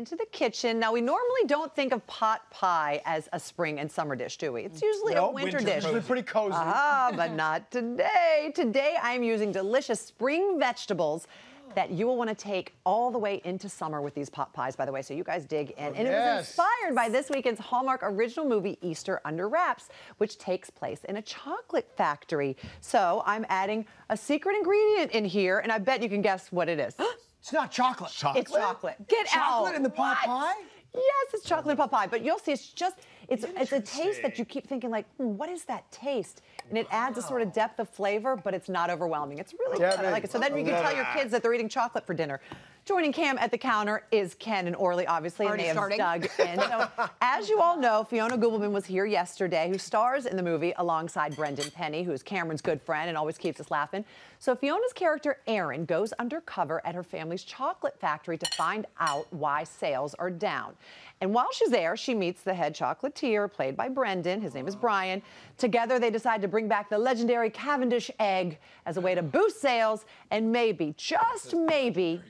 into the kitchen. Now, we normally don't think of pot pie as a spring and summer dish, do we? It's usually No, a winter, winter dish. Usually pretty cozy. Ah, but not today. Today, I'm using delicious spring vegetables that you will want to take all the way into summer with these pot pies, by the way, so you guys dig in. and it was inspired by this weekend's Hallmark original movie, Easter Under Wraps, which takes place in a chocolate factory. So I'm adding a secret ingredient in here, and I bet you can guess what it is. It's not chocolate. Chocolate? It's chocolate. Get out. Chocolate in the pot What? pie? Yes, it's chocolate pot pie, but you'll see it's just it's it's a taste that you keep thinking like, hmm, what is that taste? And it adds a sort of depth of flavor, but it's not overwhelming. It's really Yeah, good. I like it. So then you can love tell your kids that they're eating chocolate for dinner. Joining Cam at the counter is Ken and Orly, obviously, Already and they have starting. dug in. So, as you all know, Fiona Gubelmann was here yesterday, who stars in the movie alongside Brendan Penny, who's Cameron's good friend and always keeps us laughing. So Fiona's character, Erin, goes undercover at her family's chocolate factory to find out why sales are down. And while she's there, she meets the head chocolatier, played by Brendan. His name is Brian. Together, they decide to bring back the legendary Cavendish egg as a way to boost sales and maybe, just maybe,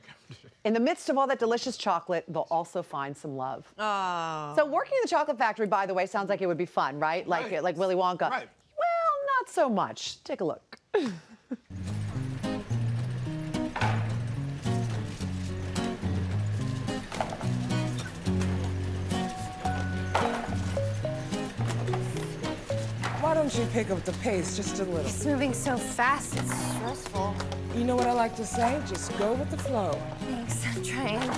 in the midst of all that delicious chocolate, they'll also find some love. So working in the chocolate factory, by the way, sounds like it would be fun, right? Like Right. like Willy Wonka. Right. Well, not so much. Take a look. Why don't you pick up the pace just a little? It's moving so fast, it's stressful. You know what I like to say? Just go with the flow. Thanks, I'm trying.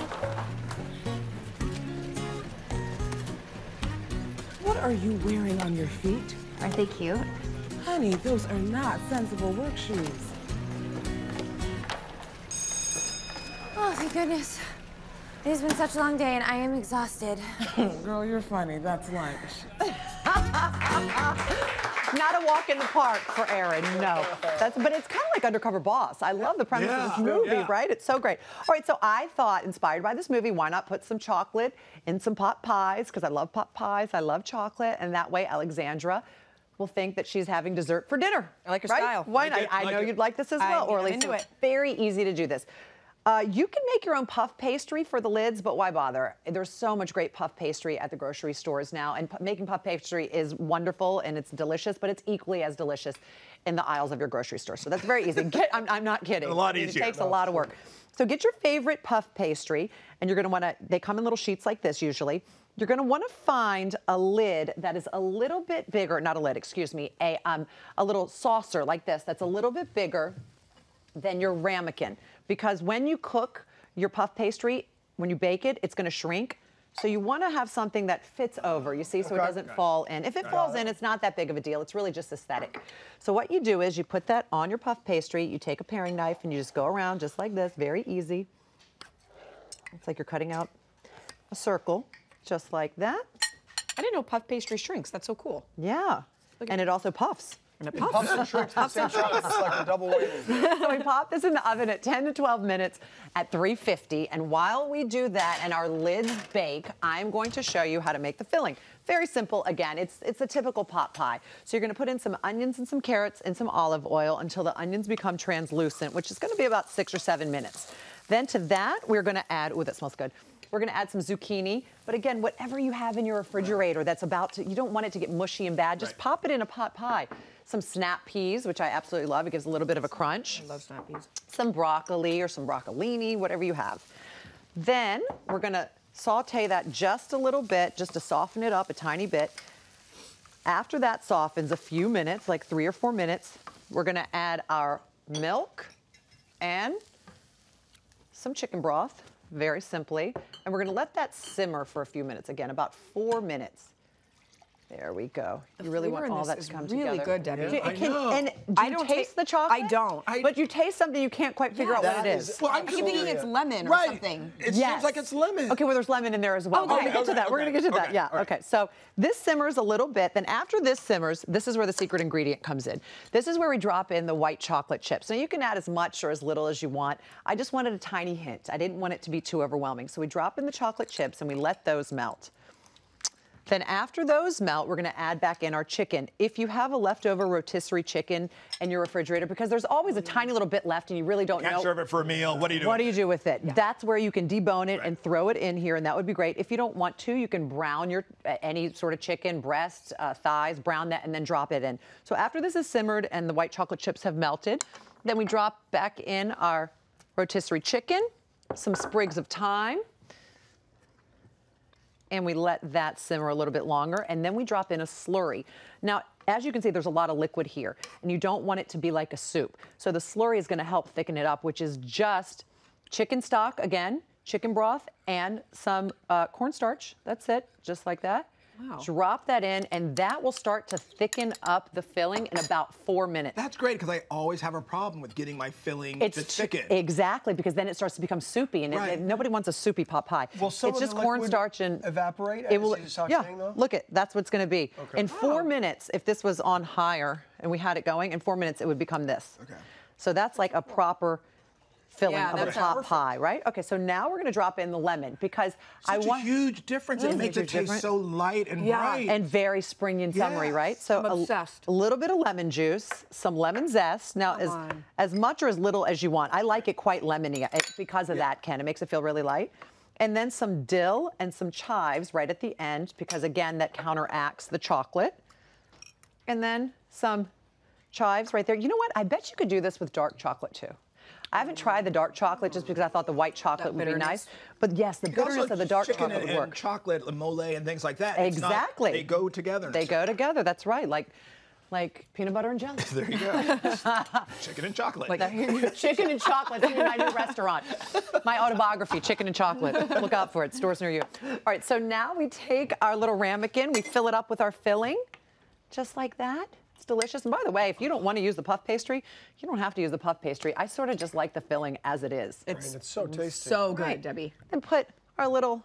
What are you wearing on your feet? Aren't they cute? Honey, those are not sensible work shoes. Oh, thank goodness. It has been such a long day and I am exhausted. Girl, you're funny. That's lunch. Not a walk in the park for Erin. no. That's, but it's kind of like Undercover Boss. I love the premise of this movie, yeah. right? It's so great. All right, so I thought, inspired by this movie, why not put some chocolate in some pot pies? Because I love pot pies, I love chocolate, and that way Alexandra will think that she's having dessert for dinner. I like your right? style. Why not? it, I like know it. you'd like this as well, I'm Orly. into it. Very easy to do this. Uh, you can make your own puff pastry for the lids, but why bother? There's so much great puff pastry at the grocery stores now, and making puff pastry is wonderful and it's delicious, but it's equally as delicious in the aisles of your grocery store. So that's very easy. Get, I'm, I'm not kidding. A lot It easier. takes a lot of work. So get your favorite puff pastry, and you're going to want to. They come in little sheets like this usually. You're going to want to find a lid that is a little bit bigger, not a lid, excuse me, a um, a little saucer like this that's a little bit bigger than your ramekin. Because when you cook your puff pastry, when you bake it, it's going to shrink. So you want to have something that fits over, you see, so it doesn't fall in. If it falls in, it's not that big of a deal. It's really just aesthetic. So what you do is you put that on your puff pastry, you take a paring knife and you just go around just like this, very easy. It's like you're cutting out a circle, just like that. I didn't know puff pastry shrinks. That's so cool. Yeah. And it also puffs. And it Puffs puffs. and shrinks at the same. It's like a double weighted. so we pop this in the oven at 10 to 12 minutes at 350. And while we do that and our lids bake, I'm going to show you how to make the filling. Very simple. Again, it's it's a typical pot pie. So you're going to put in some onions and some carrots and some olive oil until the onions become translucent, which is going to be about six or seven minutes. Then to that, we're going to add, oh, that smells good. We're going to add some zucchini, but again, whatever you have in your refrigerator that's about to, you don't want it to get mushy and bad, just Right. pop it in a pot pie. Some snap peas, which I absolutely love. It gives a little bit of a crunch I love snap peas. some broccoli or some broccolini, whatever you have. Then we're gonna saute that just a little bit, just to soften it up a tiny bit. After that softens a few minutes, like three or four minutes, we're gonna add our milk and some chicken broth, very simply. And we're gonna let that simmer for a few minutes, again, about four minutes. There we go. you really want all that to come really together. good, Debbie. Do- I can- know. And do I you don't taste ta- the chocolate? I don't. I- but you taste something you can't quite figure out what it is- is. Well, I I'm keep thinking it's lemon or right. something. It Yes. seems like it's lemon. Okay, well, there's lemon in there as well. Okay, We're gonna get to okay, that. We're gonna get to that. okay, Yeah. all right. Okay. So this simmers a little bit. Then after this simmers, this is where the secret ingredient comes in. This is where we drop in the white chocolate chips. Now you can add as much or as little as you want. I just wanted a tiny hint. I didn't want it to be too overwhelming. So we drop in the chocolate chips and we let those melt. Then after those melt, we're gonna add back in our chicken. If you have a leftover rotisserie chicken in your refrigerator, because there's always a tiny little bit left and you really don't Can't know. serve it for a meal. What do you do? What do you do with it? That's where you can debone it and throw it in here, and that would be great. If you don't want to, you can brown your uh, any sort of chicken, breasts, uh, thighs, brown that, and then drop it in. So after this is simmered and the white chocolate chips have melted, then we drop back in our rotisserie chicken, some sprigs of thyme, and we let that simmer a little bit longer, and then we drop in a slurry. Now, as you can see, there's a lot of liquid here, and you don't want it to be like a soup. So the slurry is gonna help thicken it up, which is just chicken stock, again, chicken broth, and some uh, cornstarch. That's it, just like that. Wow. Drop that in, and that will start to thicken up the filling in about four minutes. That's great because I always have a problem with getting my filling It's to too- thicken. Exactly, because then it starts to become soupy, and Right. it- nobody wants a soupy pot pie. Will some it's of the just cornstarch and evaporate It will. you start yeah, saying, though? look it. That's what it's going to be. Okay. In four minutes, if this was on higher and we had it going, in four minutes it would become this. Okay. So that's like a proper filling Yeah, of a that's pot perfect. pie, right? Okay, so now we're going to drop in the lemon because I Such want a huge difference. It It is a makes it taste difference. so light and Yeah, bright. and very springy and summery, Yes. right? So I'm a- obsessed. A, little bit of lemon juice, some lemon zest. Now, as on. as much or as little as you want. I like it quite lemony uh, because of that, Ken. It makes it feel really light. And then some dill and some chives right at the end because again that counteracts the chocolate. And then some chives right there. You know what? I bet you could do this with dark chocolate too. I haven't tried the dark chocolate just because I thought the white chocolate would be nice. But yes, the You can also bitterness of the dark chicken chocolate and, would work. and chocolate, and mole, and things like that. It's not- Exactly. they go together. They go together. That's right. Like, like peanut butter and jelly. There you go. chicken and chocolate. chicken and chocolate. That's my new restaurant. My autobiography, Chicken and Chocolate. Look out for it. Stores near you. All right. So now we take our little ramekin. We fill it up with our filling, just like that. It's delicious. And by the way, if you don't want to use the puff pastry, you don't have to use the puff pastry. I sort of just like the filling as it is. It's, It's so mm-hmm. tasty. so good, Right. Debbie. And put our little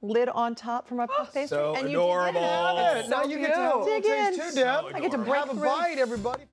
lid on top from our puff pastry. so and you adorable. dig in. now you get to have a little Dig in. taste too, Deb. So I get to break Have a through. bite, everybody.